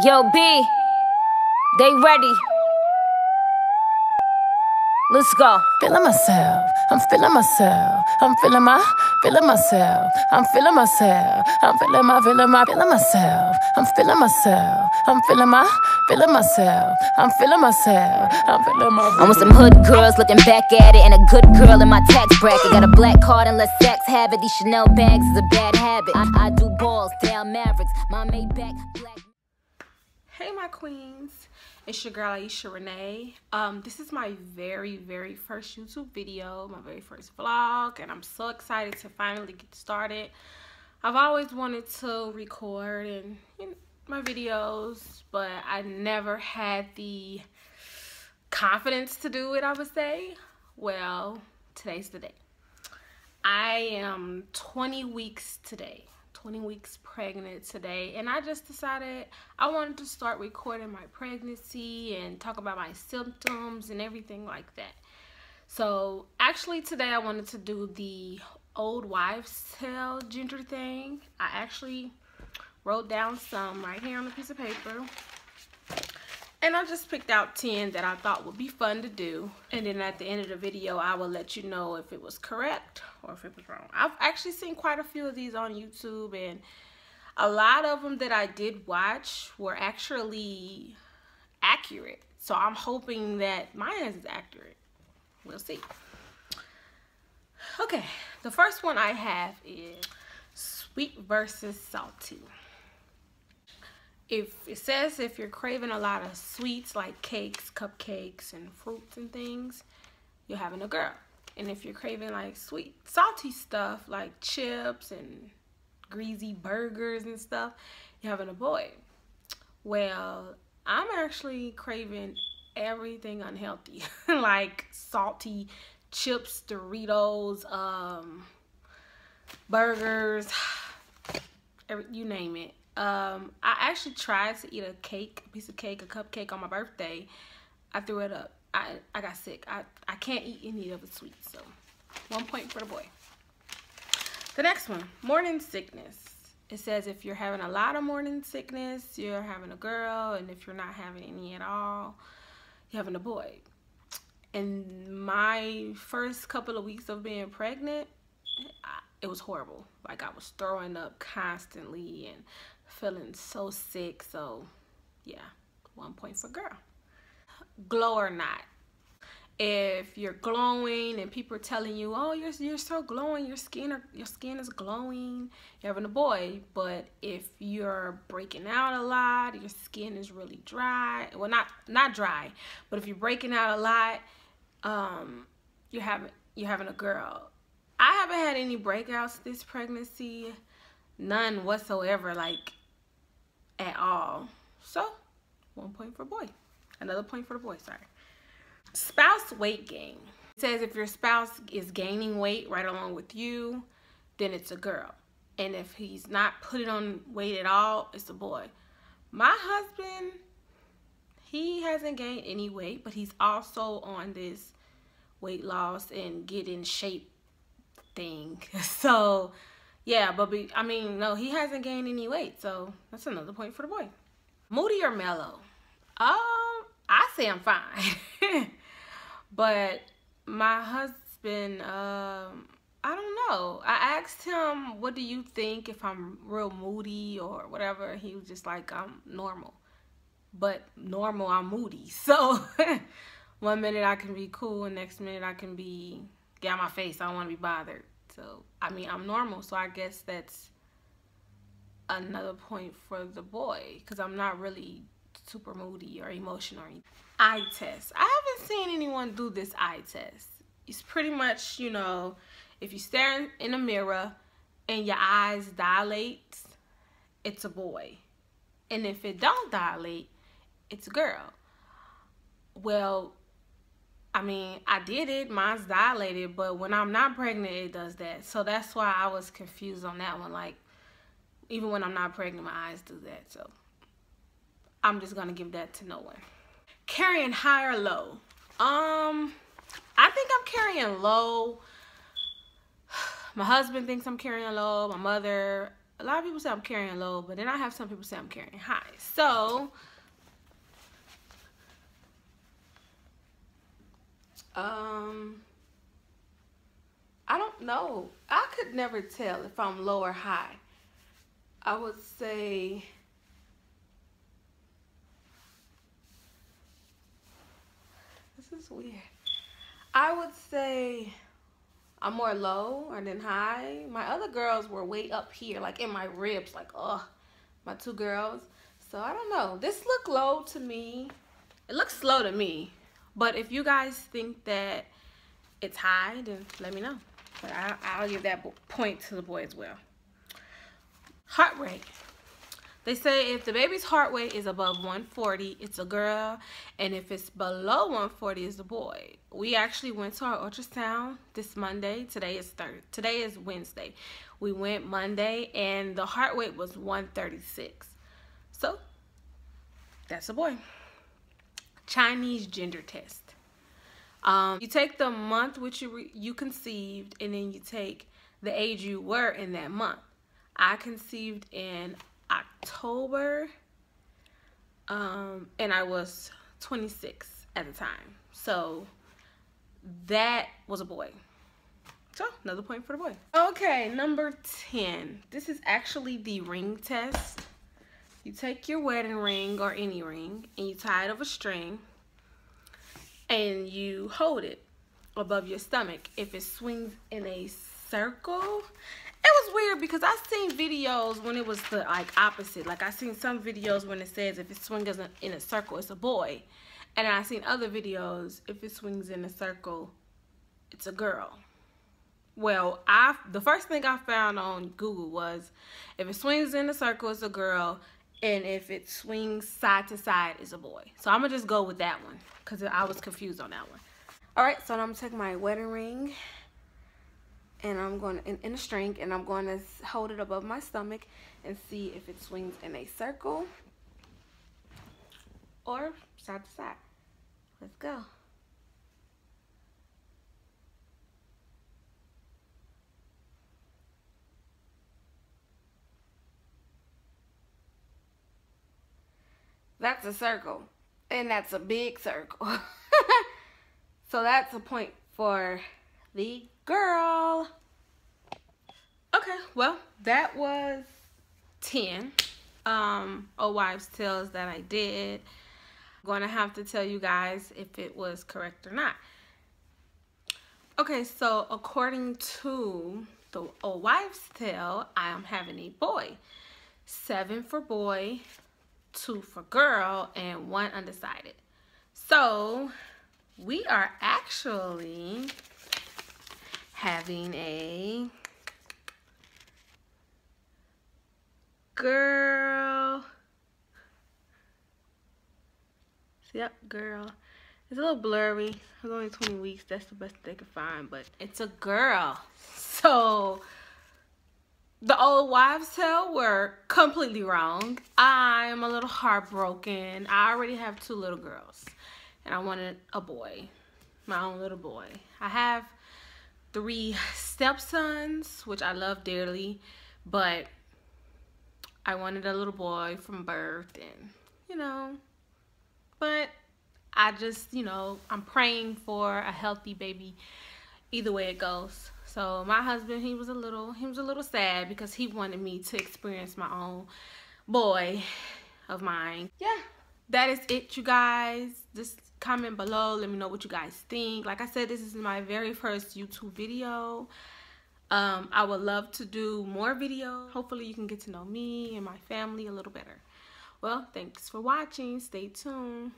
Yo, B, they ready. Let's go. Feeling myself, I'm feeling myself, I'm feeling my, feeling myself, I'm feeling myself, I'm feeling my, feeling my, feeling myself, I'm feeling myself, I'm feeling my, feeling myself, I'm feeling myself, I'm feeling my. I'm with some hood girls looking back at it, and a good girl in my tax bracket. Got a black card and let sex have it. These Chanel bags is a bad habit. I, I do balls, down Mavericks, my Maybach black. Hey, my queens. It's your girl Aisha Renee. Um, this is my very, very first YouTube video, my very first vlog, and I'm so excited to finally get started. I've always wanted to record and you know, my videos, but I never had the confidence to do it, I would say. Well, today's the day. I am 20 weeks today. 20 weeks pregnant today and I just decided I wanted to start recording my pregnancy and talk about my symptoms and everything like that. So actually today I wanted to do the old wives tale ginger thing. I actually wrote down some right here on a piece of paper. And I just picked out 10 that I thought would be fun to do. And then at the end of the video, I will let you know if it was correct or if it was wrong. I've actually seen quite a few of these on YouTube and a lot of them that I did watch were actually accurate. So I'm hoping that mine is accurate. We'll see. Okay, the first one I have is sweet versus salty if it says if you're craving a lot of sweets like cakes, cupcakes, and fruits and things, you're having a girl. And if you're craving like sweet, salty stuff like chips and greasy burgers and stuff, you're having a boy. Well, I'm actually craving everything unhealthy, like salty chips, Doritos, um, burgers, you name it um, I actually tried to eat a cake, a piece of cake, a cupcake on my birthday. I threw it up. I, I got sick. I, I can't eat any of the sweets. So one point for the boy. The next one, morning sickness. It says if you're having a lot of morning sickness, you're having a girl. And if you're not having any at all, you're having a boy. And my first couple of weeks of being pregnant, I, it was horrible. Like I was throwing up constantly and feeling so sick. So yeah, one point for girl. Glow or not. If you're glowing and people are telling you, oh, you're, you're so glowing, your skin, are, your skin is glowing, you're having a boy. But if you're breaking out a lot, your skin is really dry. Well, not, not dry, but if you're breaking out a lot, um, you're having, you're having a girl. I haven't had any breakouts this pregnancy, none whatsoever. Like at all. So, one point for boy. Another point for the boy, sorry. Spouse weight gain. It says if your spouse is gaining weight right along with you, then it's a girl. And if he's not putting on weight at all, it's a boy. My husband, he hasn't gained any weight, but he's also on this weight loss and get in shape thing. So yeah, but be, I mean, no, he hasn't gained any weight, so that's another point for the boy. Moody or mellow? Um, I say I'm fine, but my husband, um, I don't know. I asked him, "What do you think if I'm real moody or whatever?" He was just like, "I'm normal." But normal, I'm moody. So one minute I can be cool, and next minute I can be get out my face. I don't want to be bothered. So, I mean, I'm normal, so I guess that's another point for the boy because I'm not really super moody or emotional. Eye test. I haven't seen anyone do this eye test. It's pretty much, you know, if you stare in a mirror and your eyes dilate, it's a boy. And if it don't dilate, it's a girl. Well, I mean, I did it. Mine's dilated, but when I'm not pregnant, it does that. So that's why I was confused on that one. Like, even when I'm not pregnant, my eyes do that. So I'm just gonna give that to no one. Carrying high or low? Um, I think I'm carrying low. My husband thinks I'm carrying low. My mother, a lot of people say I'm carrying low, but then I have some people say I'm carrying high. So, um, I don't know. I could never tell if I'm low or high. I would say weird. I would say I'm more low or than high. My other girls were way up here, like in my ribs, like, oh, my two girls. So I don't know. This look low to me. It looks slow to me. But if you guys think that it's high, then let me know. But I, I'll give that point to the boy as well. Heart rate. They say if the baby's heart rate is above 140, it's a girl, and if it's below 140, it's a boy. We actually went to our ultrasound this Monday. Today is third. Today is Wednesday. We went Monday, and the heart rate was 136. So that's a boy. Chinese gender test. Um, you take the month which you you conceived, and then you take the age you were in that month. I conceived in October, um, and I was 26 at the time. So that was a boy. So another point for the boy. Okay, number 10. This is actually the ring test. You take your wedding ring or any ring and you tie it over a string and you hold it above your stomach. If it swings in a circle, it was weird because I seen videos when it was the like opposite. Like I seen some videos when it says if it swings in a circle, it's a boy. And I seen other videos if it swings in a circle, it's a girl. Well, I the first thing I found on Google was if it swings in a circle, it's a girl, and if it swings side to side, it's a boy. So I'm gonna just go with that one because I was confused on that one. All right, so I'm gonna take my wedding ring and I'm going to, in, in a string, and I'm going to hold it above my stomach and see if it swings in a circle or side to side. Let's go. That's a circle. And that's a big circle. so that's a point for the girl. Okay, well, that was 10 um, oh wives tales that I did. I'm going to have to tell you guys if it was correct or not. Okay, so according to the old wives tale, I am having a boy. Seven for boy, two for girl, and one undecided. So we are actually having a girl. Yep, girl. It's a little blurry. It's only 20 weeks. That's the best they could find, but it's a girl. So the old wives' tale were completely wrong. I'm a little heartbroken. I already have two little girls, and I wanted a boy, my own little boy. I have three stepsons, which I love dearly, but I wanted a little boy from birth and, you know, but I just, you know, I'm praying for a healthy baby either way it goes. So my husband, he was a little, he was a little sad because he wanted me to experience my own boy of mine. Yeah, that is it, you guys. Just comment below. Let me know what you guys think. Like I said, this is my very first YouTube video. Um, I would love to do more videos. Hopefully you can get to know me and my family a little better. Well, thanks for watching. Stay tuned.